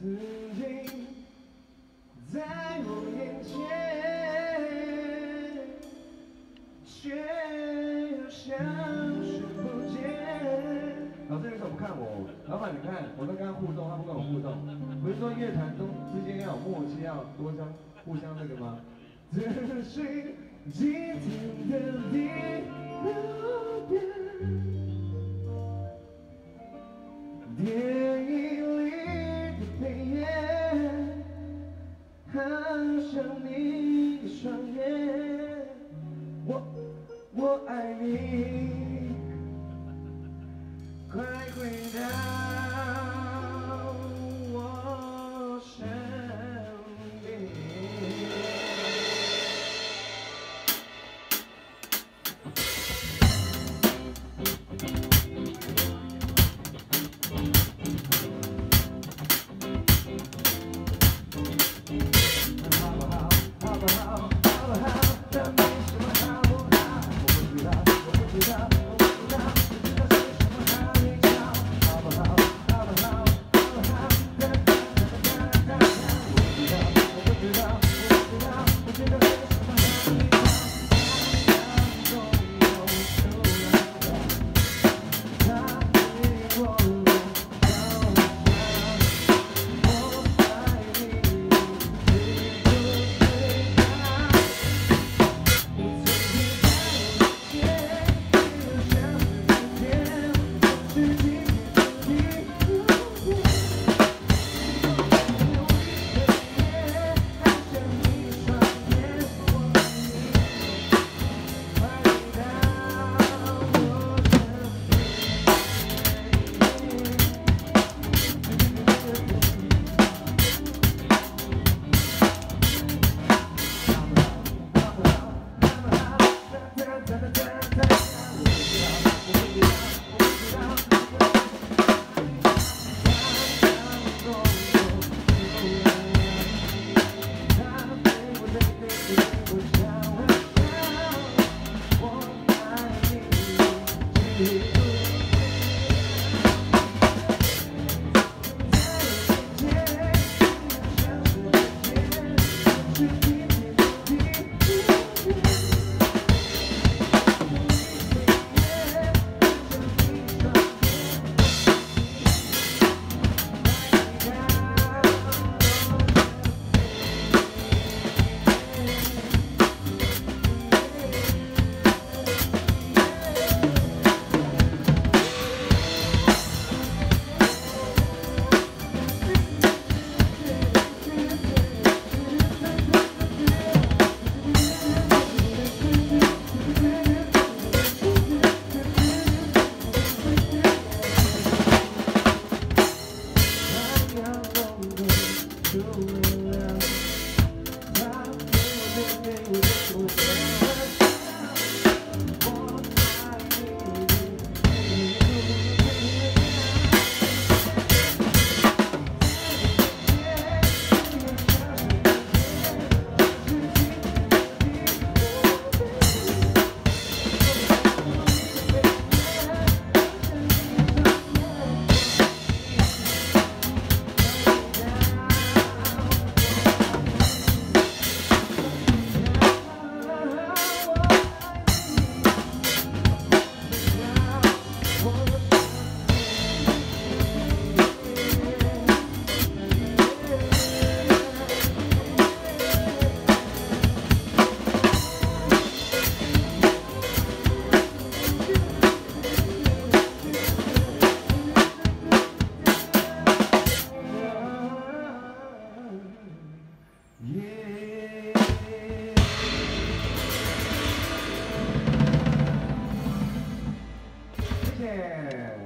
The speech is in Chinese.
曾经在我眼前，却又消失不见。老师为什么不看我？老板，你看，我在跟他互动，他不跟我互动。不是说乐团中之间要有默契，要多相互相那个吗？这是今天的第六遍，我我爱你。you. Yeah.